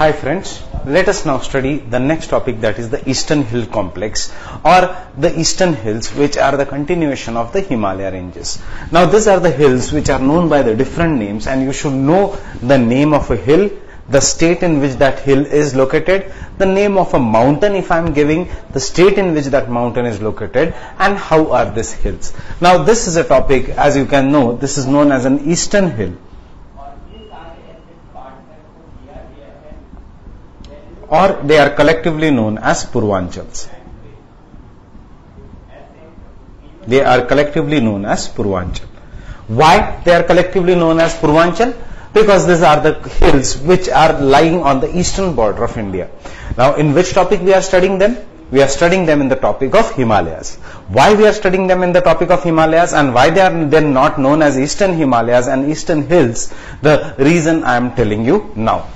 Hi friends, let us now study the next topic that is the Eastern Hill Complex or the Eastern Hills which are the continuation of the Himalaya ranges. Now these are the hills which are known by the different names and you should know the name of a hill, the state in which that hill is located, the name of a mountain if I am giving, the state in which that mountain is located and how are these hills. Now this is a topic as you can know this is known as an Eastern Hill or they are collectively known as Purvanchals. They are collectively known as Purvanchal. Why they are collectively known as Purvanchal? Because these are the hills which are lying on the eastern border of India. Now in which topic we are studying them? We are studying them in the topic of Himalayas. Why we are studying them in the topic of Himalayas and why they are then not known as Eastern Himalayas and Eastern Hills? The reason I am telling you now.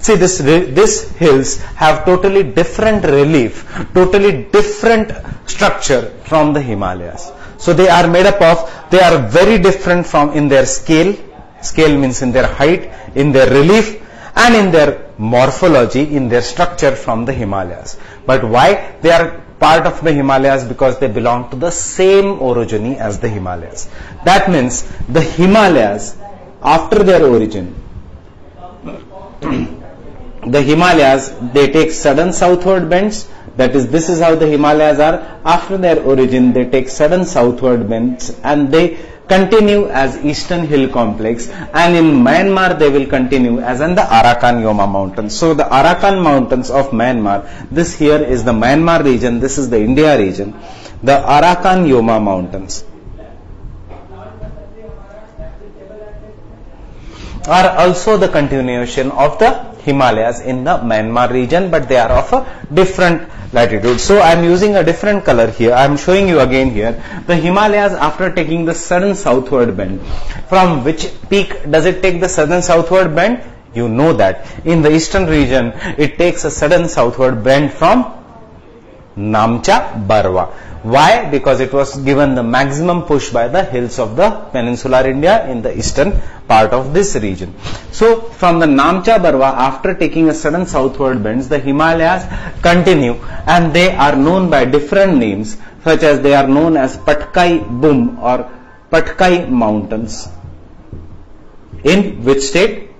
See this, these hills have totally different relief, totally different structure from the Himalayas. So they are made up of, they are very different from in their scale, scale means in their height, in their relief and in their morphology, in their structure from the Himalayas. But why they are part of the Himalayas? Because they belong to the same orogeny as the Himalayas. That means the Himalayas after their origin the Himalayas, they take sudden southward bends. That is, this is how the Himalayas are. After their origin, they take sudden southward bends and they continue as Eastern Hill Complex and in Myanmar they will continue as in the Arakan Yoma Mountains. So the Arakan Mountains of Myanmar, this here is the Myanmar region, this is the India region, the Arakan Yoma Mountains. are also the continuation of the Himalayas in the Myanmar region but they are of a different latitude. So I am using a different color here. I am showing you again here the Himalayas after taking the sudden southward bend. From which peak does it take the sudden southward bend? You know that in the eastern region it takes a sudden southward bend from Namcha Barwa. Why? Because it was given the maximum push by the hills of the peninsular India in the eastern part of this region. So from the Namcha Barwa after taking a sudden southward bends the Himalayas continue and they are known by different names such as they are known as Patkai Bum or Patkai Mountains. In which state?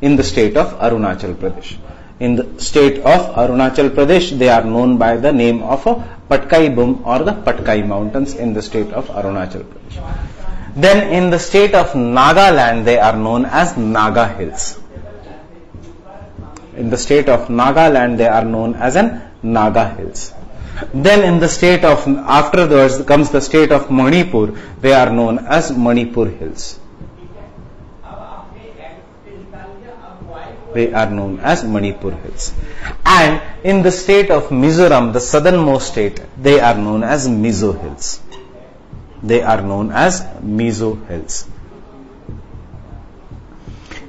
In the state of Arunachal Pradesh in the state of Arunachal Pradesh, they are known by the name of Patkai Bum or the Patkai Mountains in the state of Arunachal Pradesh. Then in the state of Nagaland, they are known as Naga Hills. In the state of Nagaland, they are known as an Naga Hills. Then in the state of, afterwards comes the state of Manipur, they are known as Manipur Hills. They are known as Manipur Hills. And in the state of Mizoram, the southernmost state, they are known as Mizo Hills. They are known as Mizo Hills.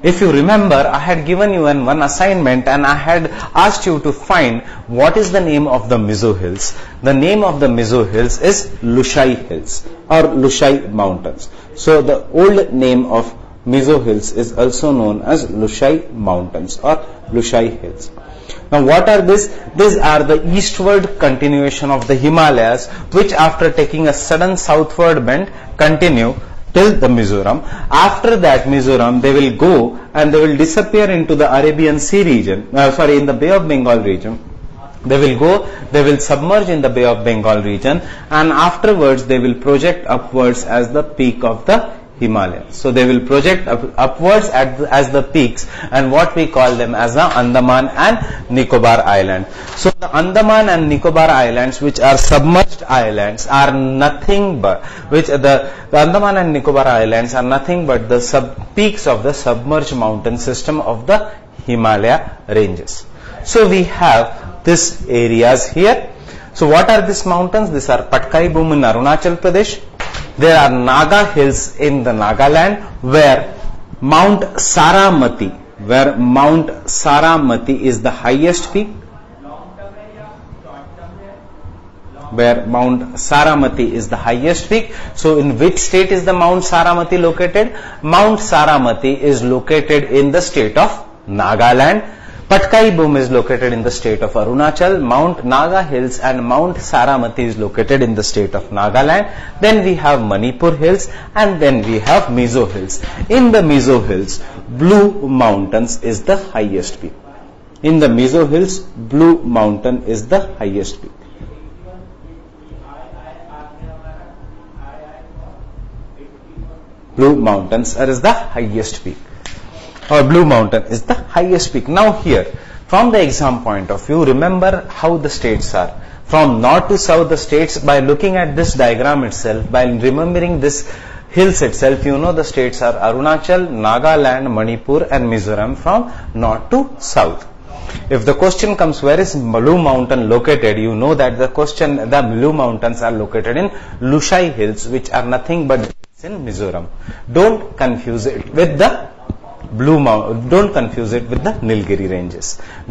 If you remember, I had given you an one assignment and I had asked you to find what is the name of the Mizo Hills. The name of the Mizo Hills is Lushai Hills or Lushai Mountains. So the old name of Mizo Hills is also known as Lushai Mountains or Lushai Hills. Now what are these? These are the eastward continuation of the Himalayas which after taking a sudden southward bend continue till the Mizoram. After that Mizoram they will go and they will disappear into the Arabian Sea region, uh, sorry in the Bay of Bengal region. They will go, they will submerge in the Bay of Bengal region and afterwards they will project upwards as the peak of the Himalayas. So they will project up, upwards the, as the peaks and what we call them as the Andaman and Nicobar Island. So the Andaman and Nicobar Islands which are submerged islands are nothing but, which the, the Andaman and Nicobar Islands are nothing but the sub peaks of the submerged mountain system of the Himalaya ranges. So we have these areas here. So what are these mountains? These are Patkai Bum in Arunachal Pradesh, there are Naga hills in the Nagaland where Mount Saramati, where Mount Saramati is the highest peak, where Mount Saramati is the highest peak. So in which state is the Mount Saramati located? Mount Saramati is located in the state of Nagaland Patkai Bum is located in the state of Arunachal. Mount Naga Hills and Mount Saramati is located in the state of Nagaland. Then we have Manipur Hills and then we have Mizo Hills. In the Mizo Hills, Blue Mountains is the highest peak. In the Mizo Hills, Blue Mountain is the highest peak. Blue Mountains is the highest peak or Blue Mountain is the highest peak. Now here, from the exam point of view, remember how the states are. From north to south, the states, by looking at this diagram itself, by remembering this hills itself, you know the states are Arunachal, Nagaland, Manipur and Mizoram from north to south. If the question comes, where is Blue Mountain located? You know that the question, the Blue Mountains are located in Lushai Hills, which are nothing but in Mizoram. Don't confuse it with the Blue Mountain. Don't confuse it with the Nilgiri ranges.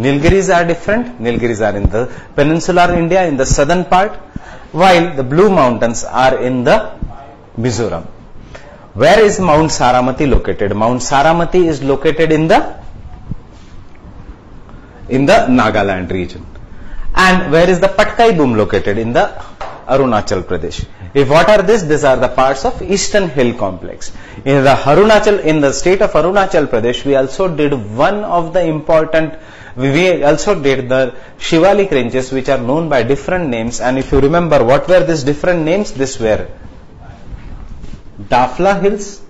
Nilgiris are different. Nilgiris are in the peninsular India in the southern part, while the Blue Mountains are in the Mizoram. Where is Mount Saramati located? Mount Saramati is located in the in the Nagaland region. And where is the Patkai Bum located? In the Arunachal Pradesh. If what are this? These are the parts of Eastern Hill Complex. In the Arunachal, in the state of Arunachal Pradesh, we also did one of the important, we also did the Shivalik ranges which are known by different names. And if you remember, what were these different names? This were Dafla Hills,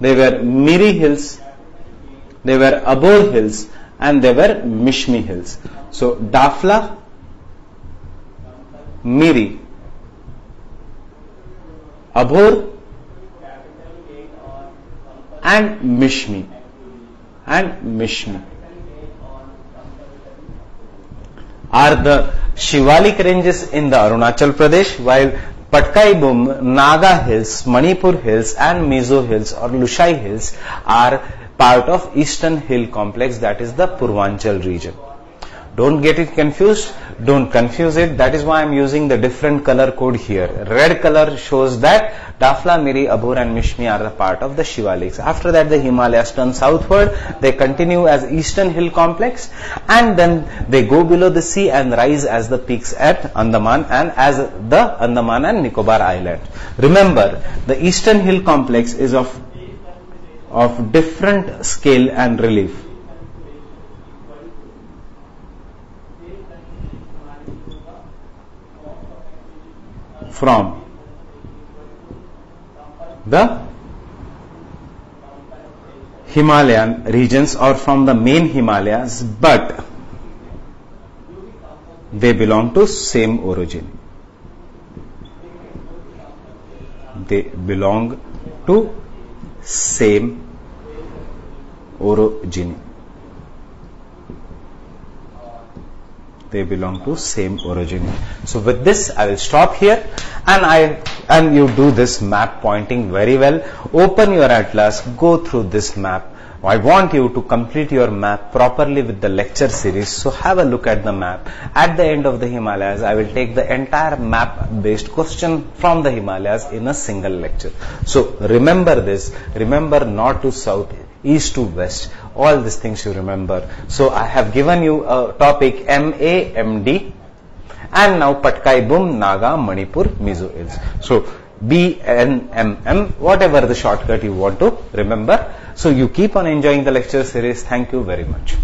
they were Miri Hills, they were Abor Hills, and they were Mishmi Hills. So Dafla, Miri. Abor and Mishmi and Mishmi are the Shivalik ranges in the Arunachal Pradesh while Patkai Bum Naga hills Manipur hills and Mizo hills और Lushai hills are part of eastern hill complex that is the Purvanchal region Don't get it confused. Don't confuse it. That is why I am using the different color code here. Red color shows that Dafla, Miri, Abor and Mishmi are the part of the Shivaliks. After that the Himalayas turn southward. They continue as Eastern Hill Complex and then they go below the sea and rise as the peaks at Andaman and as the Andaman and Nicobar Island. Remember the Eastern Hill Complex is of of different scale and relief. From the Himalayan regions or from the main Himalayas, but they belong to same origin. They belong to same origin. They belong to same origin. So with this I will stop here and I and you do this map pointing very well. Open your atlas, go through this map. I want you to complete your map properly with the lecture series. So have a look at the map. At the end of the Himalayas, I will take the entire map based question from the Himalayas in a single lecture. So remember this. Remember north to south, east to west all these things you remember. So i have given you a topic mamd and now patkai bum naga manipur mizo hills. So bnmm whatever the shortcut you want to remember. So you keep on enjoying the lecture series. Thank you very much